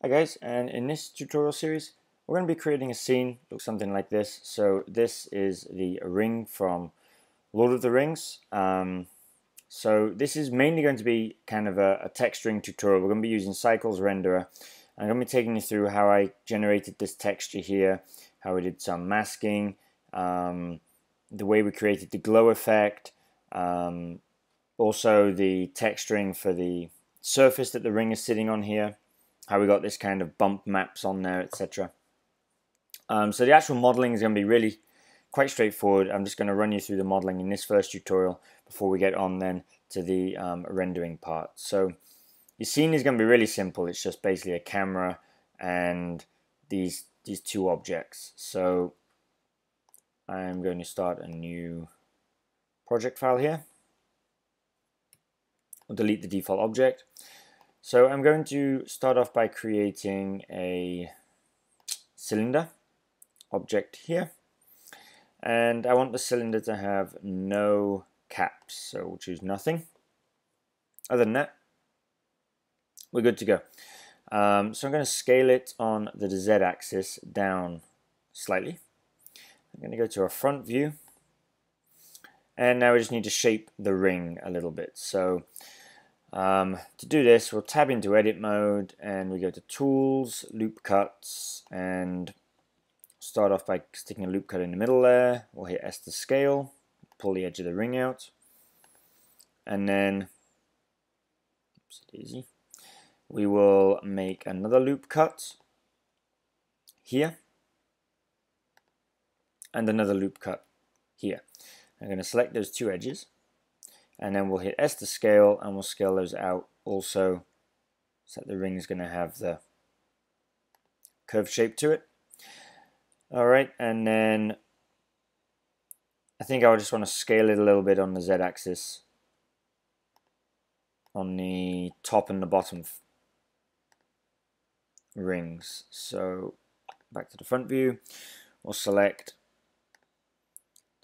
Hi guys, and in this tutorial series we're going to be creating a scene, looks something like this. So this is the ring from Lord of the Rings. Um, so this is mainly going to be kind of a, a texturing tutorial. We're going to be using Cycles Renderer. I'm going to be taking you through how I generated this texture here, how we did some masking, um, the way we created the glow effect, um, also the texturing for the surface that the ring is sitting on here, how we got this kind of bump maps on there, etc. Um, so the actual modeling is going to be really quite straightforward. I'm just going to run you through the modeling in this first tutorial before we get on then to the um, rendering part. So your scene is going to be really simple. It's just basically a camera and these these two objects. So I'm going to start a new project file here. I'll delete the default object. So I'm going to start off by creating a cylinder object here. And I want the cylinder to have no caps, so we'll choose nothing. Other than that, we're good to go. Um, so I'm going to scale it on the z-axis down slightly. I'm going to go to our front view. And now we just need to shape the ring a little bit. So um, to do this, we'll tab into edit mode and we go to tools, loop cuts, and start off by sticking a loop cut in the middle there. We'll hit S to scale, pull the edge of the ring out, and then, oops, easy, we will make another loop cut here, and another loop cut here. I'm going to select those two edges and then we'll hit S to scale and we'll scale those out also so that the ring is going to have the curved shape to it. Alright, and then I think I just want to scale it a little bit on the z-axis on the top and the bottom rings. So back to the front view, we'll select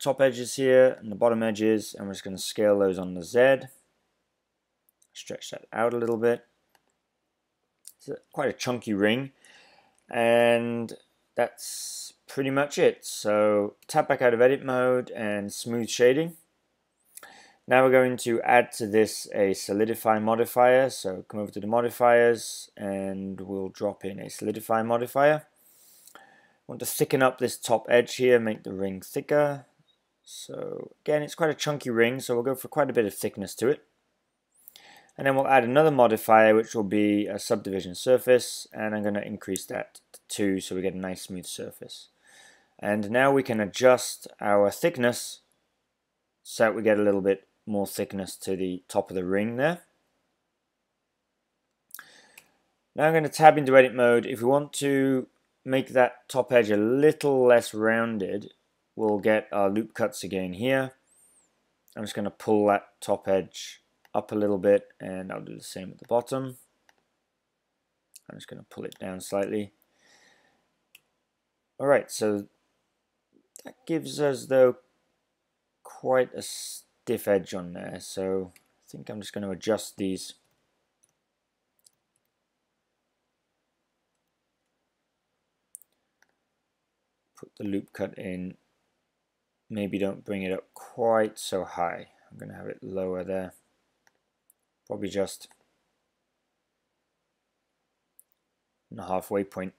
top edges here and the bottom edges and we're just going to scale those on the Z. Stretch that out a little bit. It's quite a chunky ring and that's pretty much it. So tap back out of edit mode and smooth shading. Now we're going to add to this a solidify modifier. So come over to the modifiers and we'll drop in a solidify modifier. want to thicken up this top edge here, make the ring thicker. So again, it's quite a chunky ring, so we'll go for quite a bit of thickness to it. And then we'll add another modifier, which will be a subdivision surface, and I'm going to increase that to 2 so we get a nice smooth surface. And now we can adjust our thickness so that we get a little bit more thickness to the top of the ring there. Now I'm going to tab into edit mode. If we want to make that top edge a little less rounded, we'll get our loop cuts again here. I'm just going to pull that top edge up a little bit and I'll do the same at the bottom. I'm just going to pull it down slightly. Alright, so that gives us though quite a stiff edge on there, so I think I'm just going to adjust these put the loop cut in maybe don't bring it up quite so high. I'm going to have it lower there. Probably just the halfway point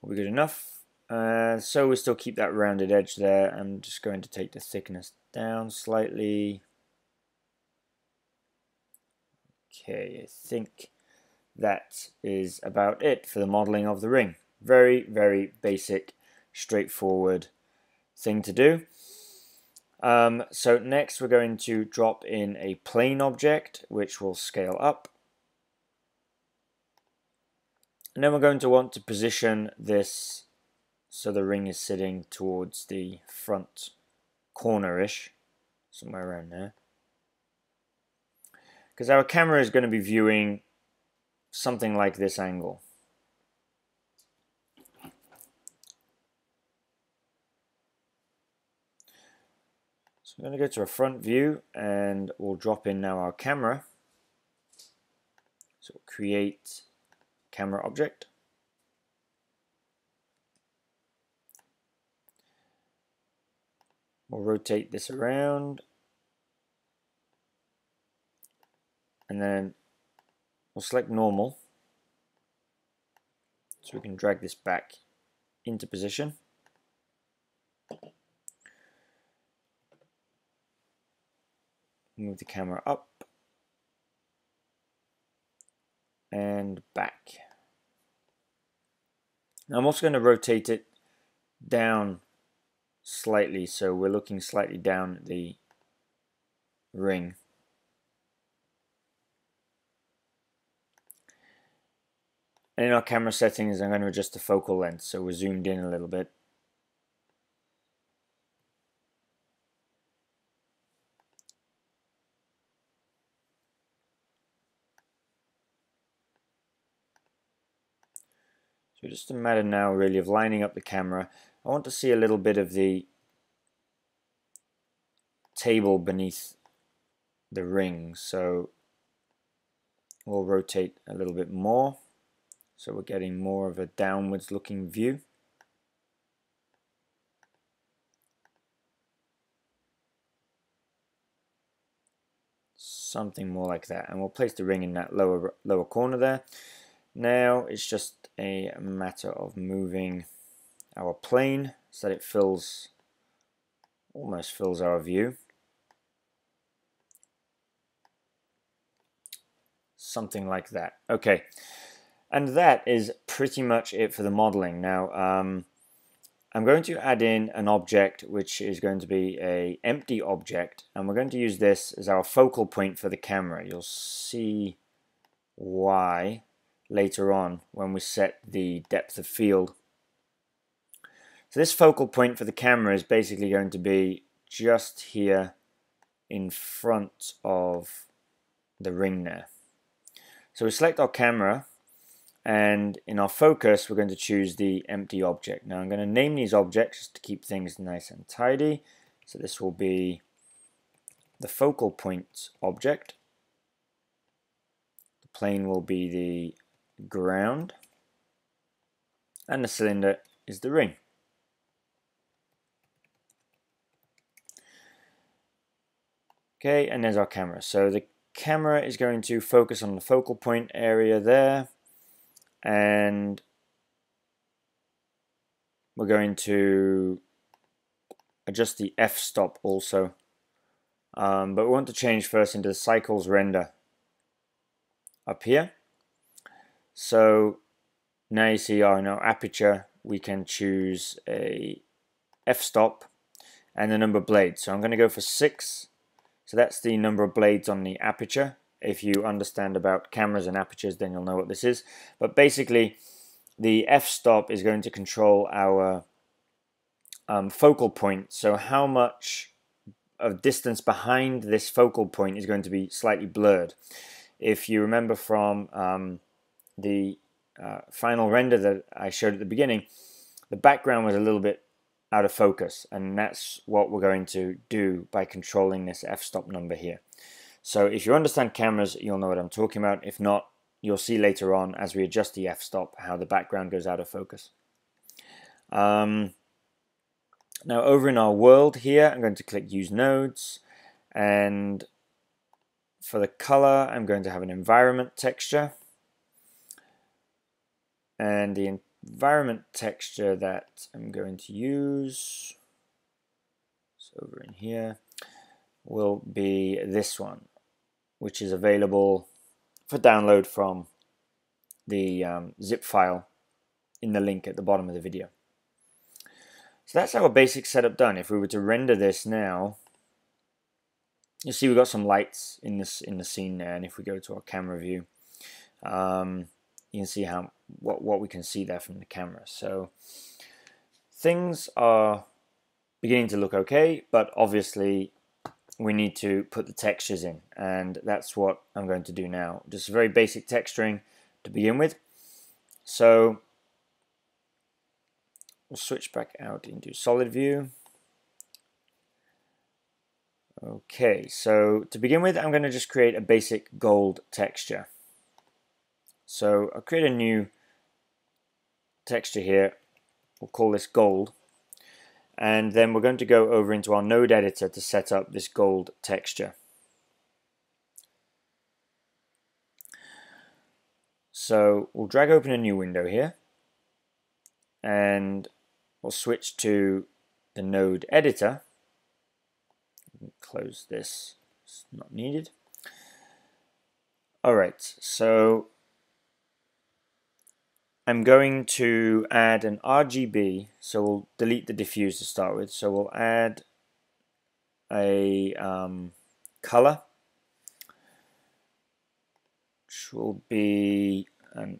will be good enough. Uh, so we still keep that rounded edge there. I'm just going to take the thickness down slightly. Okay, I think that is about it for the modeling of the ring. Very, very basic, straightforward thing to do. Um, so next we're going to drop in a plane object which will scale up. And then we're going to want to position this so the ring is sitting towards the front corner-ish, somewhere around there. Because our camera is going to be viewing something like this angle. So I'm going to go to a front view and we'll drop in now our camera. So we'll create camera object. We'll rotate this around. And then we'll select normal. So we can drag this back into position. Move the camera up and back. Now I'm also going to rotate it down slightly so we're looking slightly down at the ring. And in our camera settings I'm going to adjust the focal length so we're zoomed in a little bit. So just a matter now really of lining up the camera. I want to see a little bit of the table beneath the ring. So we'll rotate a little bit more. So we're getting more of a downwards looking view. Something more like that. And we'll place the ring in that lower lower corner there. Now it's just a matter of moving our plane so that it fills almost fills our view. Something like that. Okay, and that is pretty much it for the modeling. Now, um, I'm going to add in an object which is going to be a empty object and we're going to use this as our focal point for the camera. You'll see why later on when we set the depth of field. So this focal point for the camera is basically going to be just here in front of the ring there. So we select our camera and in our focus we're going to choose the empty object. Now I'm going to name these objects just to keep things nice and tidy. So this will be the focal point object. The plane will be the ground and the cylinder is the ring. Okay, and there's our camera. So the camera is going to focus on the focal point area there and we're going to adjust the f-stop also um, but we want to change first into the cycles render up here so now you see our now aperture, we can choose a f-stop and the number of blades. So I'm going to go for 6. So that's the number of blades on the aperture. If you understand about cameras and apertures, then you'll know what this is. But basically, the f-stop is going to control our um, focal point. So how much of distance behind this focal point is going to be slightly blurred. If you remember from um, the uh, final render that I showed at the beginning, the background was a little bit out of focus and that's what we're going to do by controlling this f-stop number here. So if you understand cameras, you'll know what I'm talking about. If not, you'll see later on as we adjust the f-stop how the background goes out of focus. Um, now over in our world here, I'm going to click Use Nodes and for the color, I'm going to have an environment texture and the environment texture that I'm going to use so over in here will be this one which is available for download from the um, zip file in the link at the bottom of the video. So that's our basic setup done. If we were to render this now, you see we've got some lights in this in the scene there, and if we go to our camera view, um, you can see how what, what we can see there from the camera. So things are beginning to look okay, but obviously we need to put the textures in and that's what I'm going to do now. Just very basic texturing to begin with. So we'll switch back out into solid view. Okay, so to begin with, I'm going to just create a basic gold texture. So I'll create a new texture here. We'll call this gold. And then we're going to go over into our node editor to set up this gold texture. So we'll drag open a new window here and we'll switch to the node editor. Close this, it's not needed. Alright, so I'm going to add an RGB, so we'll delete the diffuse to start with. So we'll add a um, color, which will be an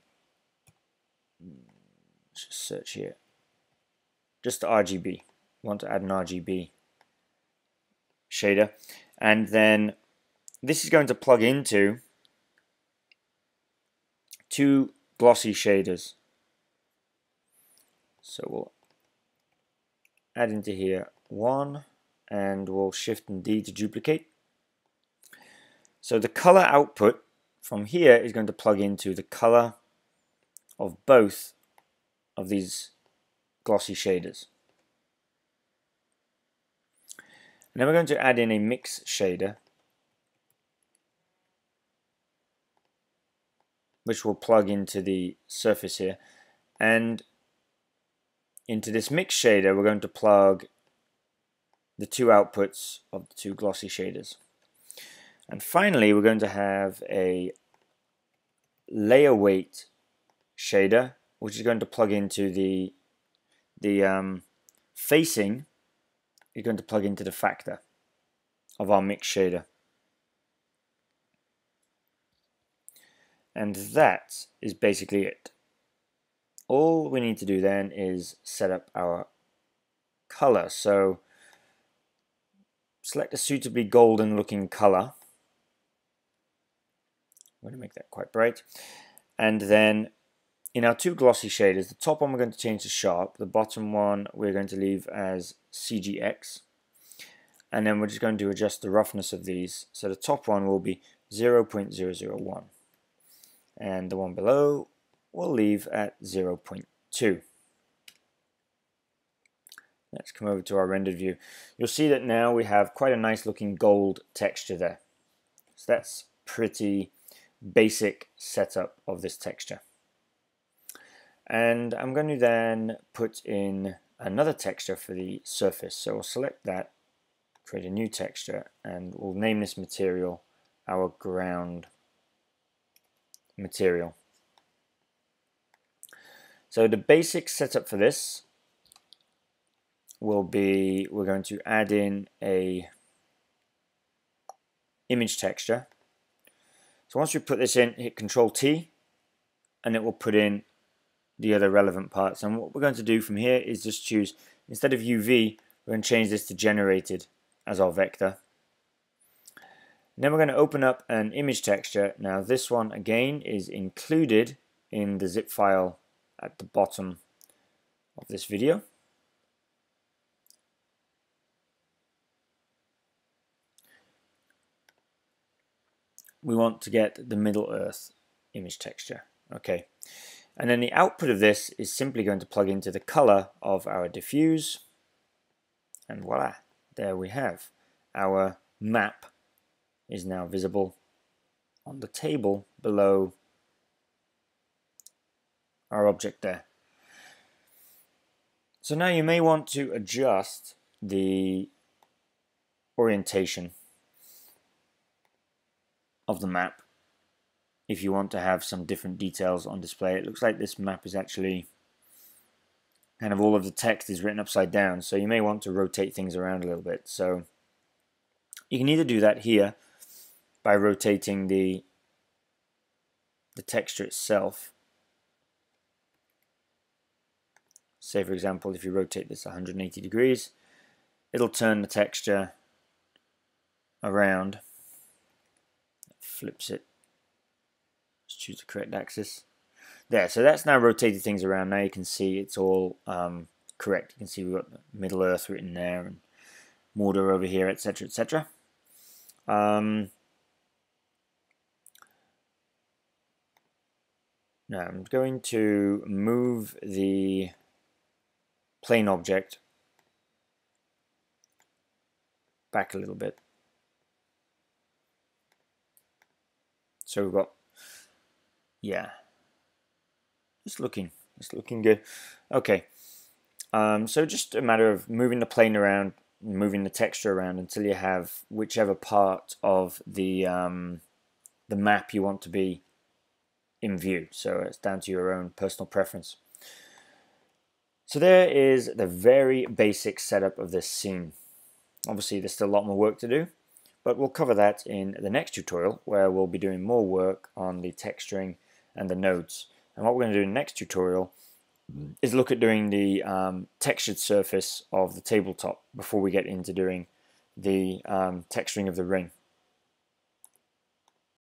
just search here, just RGB. We want to add an RGB shader, and then this is going to plug into two glossy shaders. So we'll add into here one and we'll shift and D to duplicate. So the color output from here is going to plug into the color of both of these glossy shaders. And then we're going to add in a mix shader which will plug into the surface here. And into this mix shader, we're going to plug the two outputs of the two glossy shaders. And finally, we're going to have a layer weight shader, which is going to plug into the the um, facing is going to plug into the factor of our mix shader. And that is basically it. All we need to do then is set up our color. So select a suitably golden looking color. I'm going to make that quite bright. And then in our two glossy shaders, the top one we're going to change to sharp, the bottom one we're going to leave as GGX. And then we're just going to adjust the roughness of these. So the top one will be 0.001 and the one below we'll leave at 0.2. Let's come over to our rendered view. You'll see that now we have quite a nice looking gold texture there. So that's pretty basic setup of this texture. And I'm going to then put in another texture for the surface. So we'll select that, create a new texture, and we'll name this material our ground material. So the basic setup for this will be we're going to add in a image texture. So once we put this in, hit Control T and it will put in the other relevant parts. And what we're going to do from here is just choose, instead of UV, we're going to change this to generated as our vector. Then we're going to open up an image texture. Now this one again is included in the zip file at the bottom of this video. We want to get the Middle Earth image texture. Okay, and then the output of this is simply going to plug into the color of our diffuse, and voila, there we have our map is now visible on the table below our object there. So now you may want to adjust the orientation of the map if you want to have some different details on display. It looks like this map is actually kind of all of the text is written upside down so you may want to rotate things around a little bit. So you can either do that here by rotating the the texture itself. Say for example if you rotate this 180 degrees it'll turn the texture around. Flips it. Let's choose the correct axis. There so that's now rotated things around. Now you can see it's all um, correct. You can see we've got Middle Earth written there and Mordor over here etc etc um, Now I'm going to move the plane object back a little bit. So we've got, yeah, it's looking, it's looking good. Okay, um, so just a matter of moving the plane around, moving the texture around until you have whichever part of the um, the map you want to be in view. So it's down to your own personal preference. So there is the very basic setup of this scene. Obviously there's still a lot more work to do, but we'll cover that in the next tutorial where we'll be doing more work on the texturing and the nodes. And what we're going to do in the next tutorial is look at doing the um, textured surface of the tabletop before we get into doing the um, texturing of the ring.